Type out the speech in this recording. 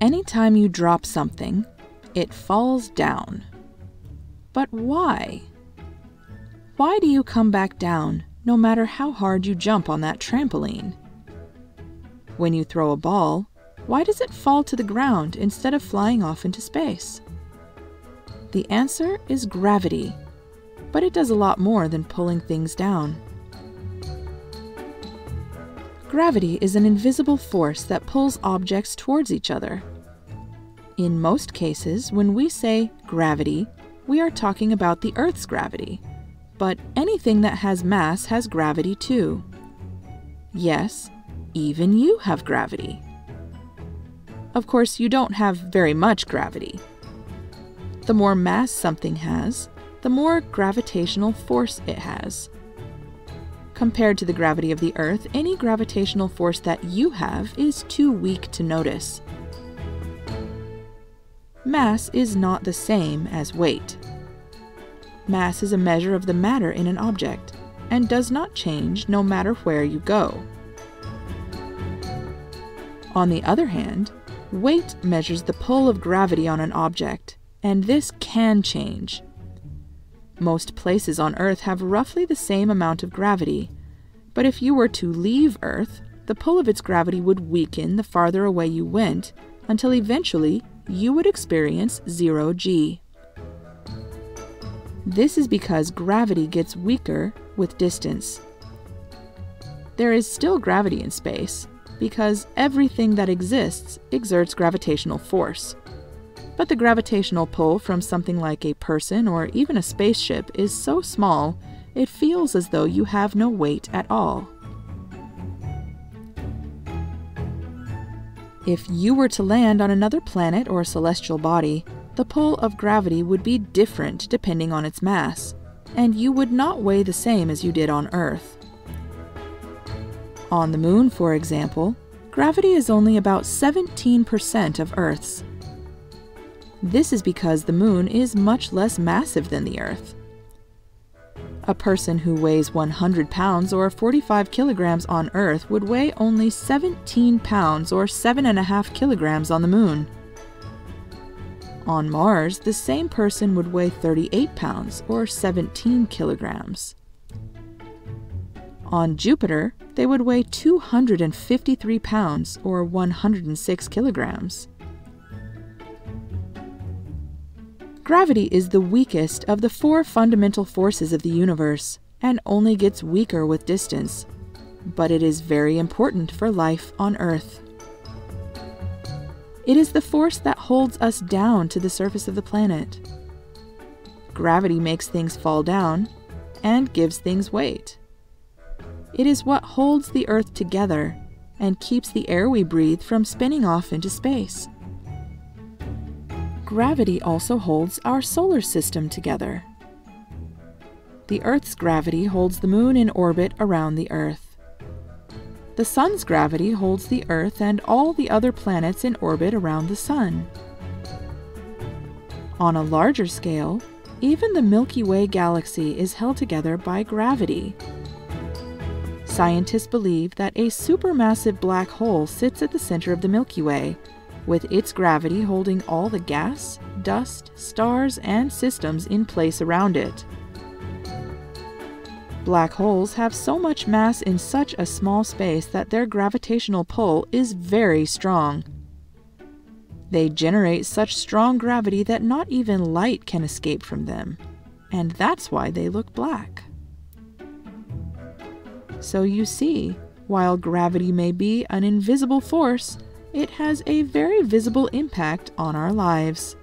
Anytime you drop something, it falls down. But why? Why do you come back down no matter how hard you jump on that trampoline? When you throw a ball, why does it fall to the ground instead of flying off into space? The answer is gravity, but it does a lot more than pulling things down. Gravity is an invisible force that pulls objects towards each other. In most cases, when we say gravity, we are talking about the Earth's gravity. But anything that has mass has gravity too. Yes, even you have gravity. Of course, you don't have very much gravity. The more mass something has, the more gravitational force it has. Compared to the gravity of the Earth, any gravitational force that you have is too weak to notice. Mass is not the same as weight. Mass is a measure of the matter in an object and does not change no matter where you go. On the other hand, weight measures the pull of gravity on an object, and this can change. Most places on Earth have roughly the same amount of gravity, but if you were to leave Earth, the pull of its gravity would weaken the farther away you went until eventually you would experience zero G. This is because gravity gets weaker with distance. There is still gravity in space because everything that exists exerts gravitational force. But the gravitational pull from something like a person or even a spaceship is so small, it feels as though you have no weight at all. If you were to land on another planet or celestial body, the pull of gravity would be different depending on its mass, and you would not weigh the same as you did on Earth. On the Moon, for example, gravity is only about 17% of Earth's, this is because the moon is much less massive than the Earth. A person who weighs 100 pounds or 45 kilograms on Earth would weigh only 17 pounds or 7.5 kilograms on the moon. On Mars, the same person would weigh 38 pounds or 17 kilograms. On Jupiter, they would weigh 253 pounds or 106 kilograms. Gravity is the weakest of the four fundamental forces of the universe and only gets weaker with distance, but it is very important for life on Earth. It is the force that holds us down to the surface of the planet. Gravity makes things fall down and gives things weight. It is what holds the Earth together and keeps the air we breathe from spinning off into space. Gravity also holds our solar system together. The Earth's gravity holds the Moon in orbit around the Earth. The Sun's gravity holds the Earth and all the other planets in orbit around the Sun. On a larger scale, even the Milky Way galaxy is held together by gravity. Scientists believe that a supermassive black hole sits at the center of the Milky Way, with its gravity holding all the gas, dust, stars, and systems in place around it. Black holes have so much mass in such a small space that their gravitational pull is very strong. They generate such strong gravity that not even light can escape from them, and that's why they look black. So you see, while gravity may be an invisible force, it has a very visible impact on our lives.